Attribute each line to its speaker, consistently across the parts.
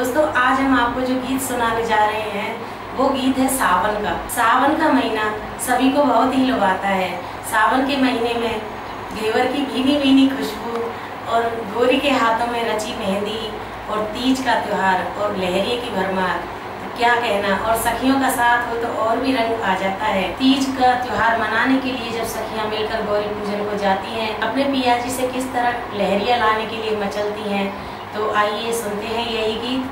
Speaker 1: दोस्तों, आज हम आपको जो गीत सुनाने जा रहे हैं, वो गीत है सावन का। सावन का महीना सभी को बहुत ही लुभाता है। सावन के महीने में घेवर की भीनी भीनी खुशबू और गोरी के हाथों में रची मेहंदी और तीज का त्योहार और लहरिए की भरमार तो क्या कहना? और सखियों का साथ हो तो और भी रंग आ जाता है। तीज का त्योहार मनाने के लिए जब सखियाँ मिलकर गौरी पूजन को जाती हैं, अपने पिया जी से किस तरह लहरिया लाने के लिए मचलती हैं तो आइए सुनते हैं यही गीत।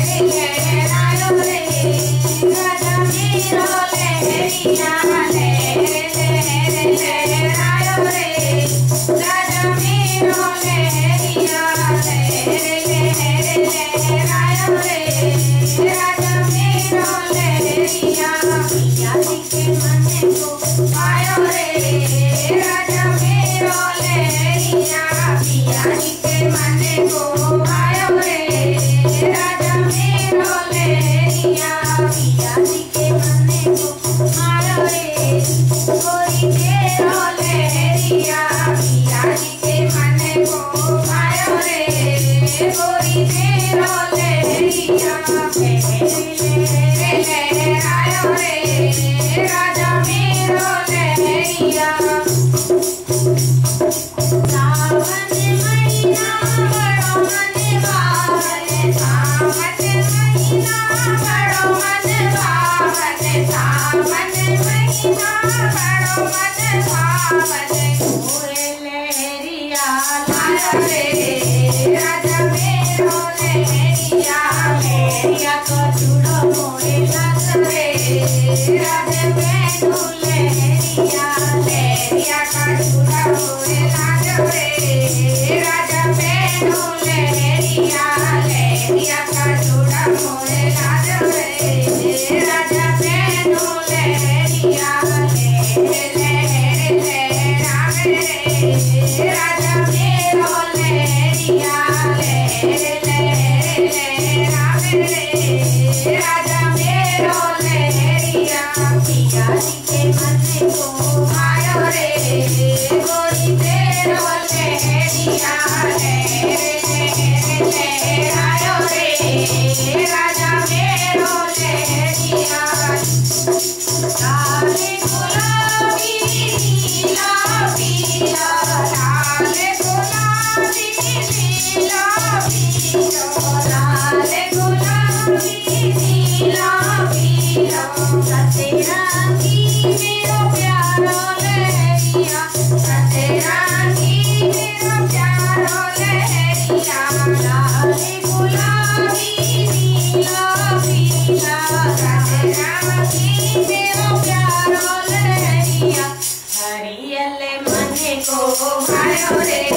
Speaker 2: Hare Hare Hare Hare Hare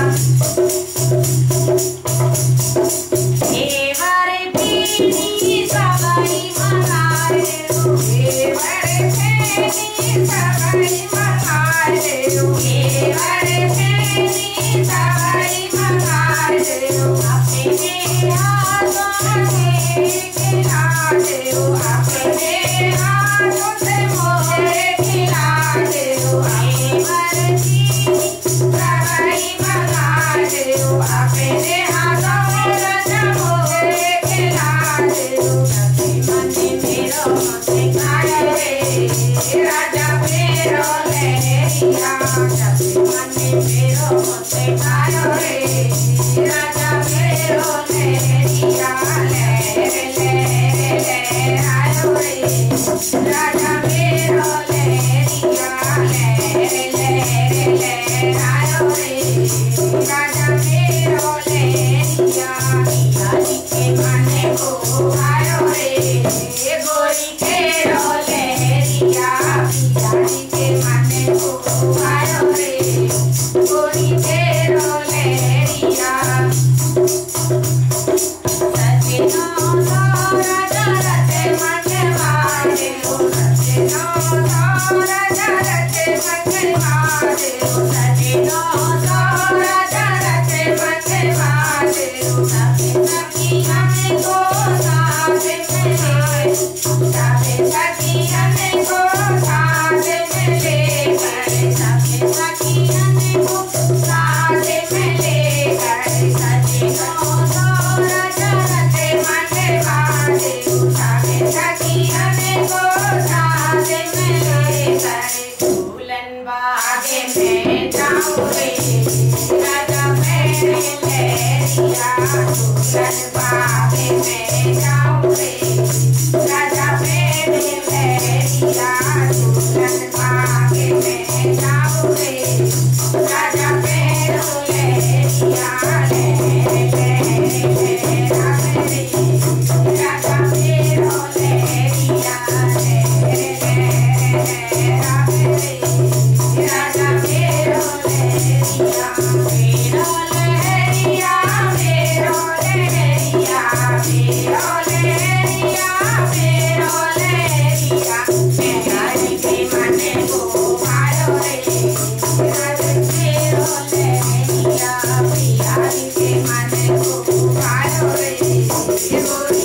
Speaker 2: Thank you. Thank you. you.